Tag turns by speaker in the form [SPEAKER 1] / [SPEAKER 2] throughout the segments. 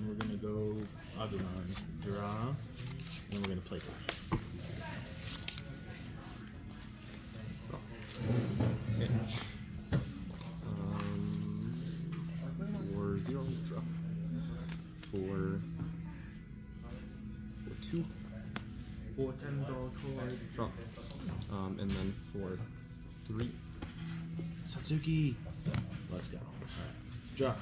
[SPEAKER 1] And we're gonna go Agumon, draw, and we're gonna play card.
[SPEAKER 2] Pitch. Um, four zero drop. Four. Four two
[SPEAKER 3] For ten dollar toy.
[SPEAKER 2] drop. Um, and then for three.
[SPEAKER 1] Satsuki! Let's go. Alright. Draw.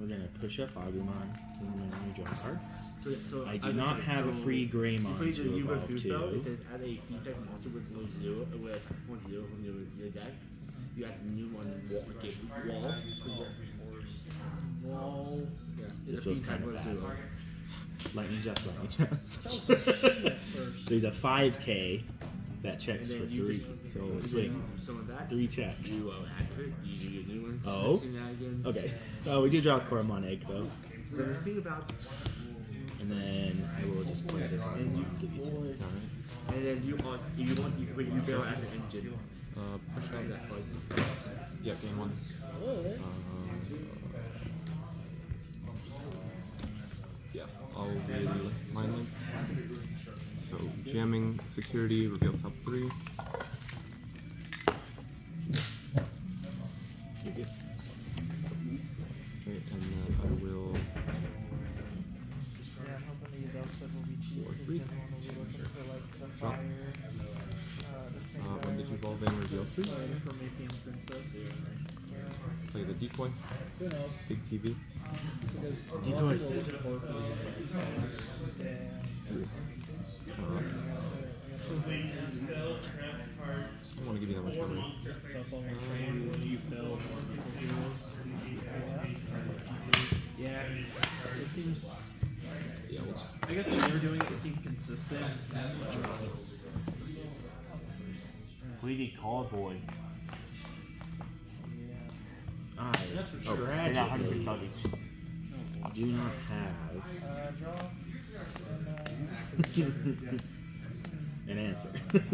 [SPEAKER 1] We're gonna push up Agumon. and then we draw a card.
[SPEAKER 3] So, so
[SPEAKER 1] I do not have a free Greymon to evolve
[SPEAKER 3] food spell. It
[SPEAKER 1] to.
[SPEAKER 3] says add a monster with zero, with one zero from your, your deck. You add a new one wall, okay, wall. Wall. Yeah.
[SPEAKER 1] This feels
[SPEAKER 3] feature
[SPEAKER 1] kinda bad. Lightning just, lightning. There's a 5k that checks for three. So
[SPEAKER 3] you
[SPEAKER 1] swing.
[SPEAKER 3] Some of that.
[SPEAKER 1] Three checks.
[SPEAKER 3] You uh, activate. You do your new ones.
[SPEAKER 1] Oh? Okay. Oh, we do draw a Koromon egg though.
[SPEAKER 3] So the thing about,
[SPEAKER 1] And then I will just play this and you give you two.
[SPEAKER 2] Alright.
[SPEAKER 3] and then you on, if you want, you can put you bail at the engine.
[SPEAKER 2] Uh, push
[SPEAKER 3] Have
[SPEAKER 2] out.
[SPEAKER 3] that like.
[SPEAKER 2] Yeah, game one. Uh, yeah, I'll really mind link. So jamming, security, reveal top three. I will
[SPEAKER 4] Yeah, I'm hoping these outfit will be cheap
[SPEAKER 2] Four,
[SPEAKER 4] because
[SPEAKER 2] three.
[SPEAKER 4] everyone will be looking for like the
[SPEAKER 2] Drop.
[SPEAKER 4] fire. Uh, the snake
[SPEAKER 2] uh, when did you
[SPEAKER 4] with
[SPEAKER 2] evolve in reveal three?
[SPEAKER 4] the Promethean princess.
[SPEAKER 2] Play the decoy, big TV.
[SPEAKER 1] Decoy.
[SPEAKER 4] people will just work with it. Yeah.
[SPEAKER 2] It's kind of rough. I don't want to give you that much memory.
[SPEAKER 4] Yeah, it seems.
[SPEAKER 2] Yeah, we'll just
[SPEAKER 4] I guess when they were doing it, it seemed consistent.
[SPEAKER 3] Lady Call Boy.
[SPEAKER 1] I
[SPEAKER 3] Oh,
[SPEAKER 1] tragically do not have
[SPEAKER 4] Uh, draw. And,
[SPEAKER 1] an answer.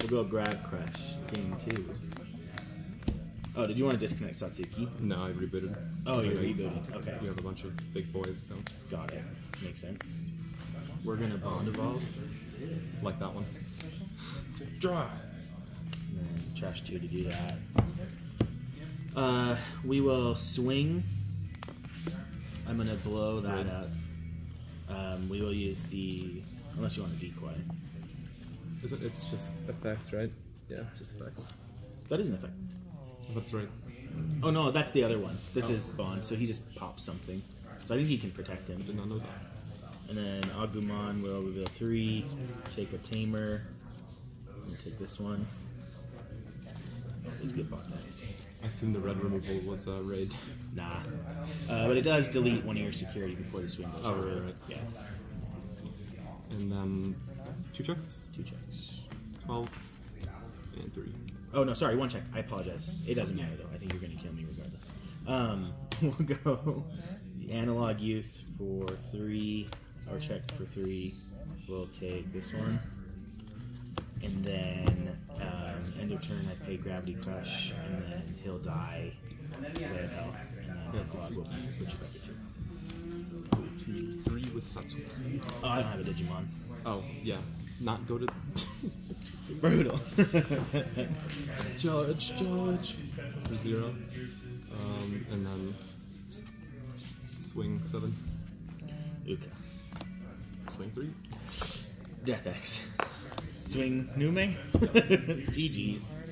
[SPEAKER 1] we'll go grab Crush. Game two. Oh, did you want to disconnect Satsuki?
[SPEAKER 2] no, I rebooted.
[SPEAKER 1] Oh, you're
[SPEAKER 2] I know you-
[SPEAKER 1] rebooting. Okay.
[SPEAKER 2] You have a bunch of big boys, so
[SPEAKER 1] Got it. Makes sense. We're gonna bond evolve.
[SPEAKER 2] like that one.
[SPEAKER 1] Draw. And then trash two to do that. Uh, we will swing. I'm gonna blow that up. Um, we will use the unless you want a decoy.
[SPEAKER 2] Is it? It's just effects, right? Yeah, it's just effects.
[SPEAKER 1] That is an effect.
[SPEAKER 2] That's right.
[SPEAKER 1] Oh no, that's the other one. This
[SPEAKER 2] Oh.
[SPEAKER 1] is bond, so he just pops something. So I think he can protect him.
[SPEAKER 2] Did not know that.
[SPEAKER 1] And then Agumon will reveal three, take a tamer, and take this one. Let's get bought that.
[SPEAKER 2] I assume the red removal was uh, raid.
[SPEAKER 1] Nah. Uh, but it does delete one of your security before the swing goes
[SPEAKER 2] Oh, right, right.
[SPEAKER 1] Yeah.
[SPEAKER 2] And then two checks,
[SPEAKER 1] Two checks.
[SPEAKER 2] twelve, and three.
[SPEAKER 1] Oh no, sorry, one check. I apologize. It doesn't matter though. I think you're gonna kill me regardless. Um, we'll go the analog youth for three, or check for three. We'll take this one, and then um, end of turn I pay gravity crush, and then he'll die with health, and then analog will put you back at two.
[SPEAKER 2] Two, three with Satsuki.
[SPEAKER 1] Oh, I don't have a Digimon.
[SPEAKER 2] Oh, yeah. Not go to.
[SPEAKER 1] Brutal.
[SPEAKER 2] judge, judge. For zero. Um, and then swing seven,
[SPEAKER 1] Okay.
[SPEAKER 2] swing three.
[SPEAKER 1] Death X. Swing Nume. GG's.